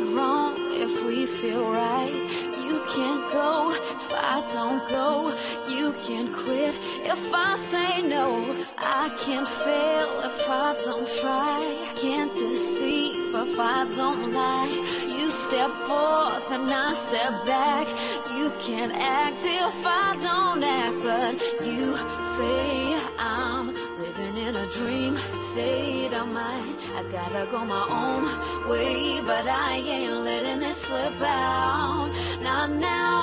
not wrong if we feel right. You can't go if I don't go. You can't quit if I say no. I can't fail if I don't try. Can't deceive if I don't lie. Step forth and I step back. You can't act if I don't act, but you say I'm living in a dream state of mind. I gotta go my own way, but I ain't letting it slip out. Not now,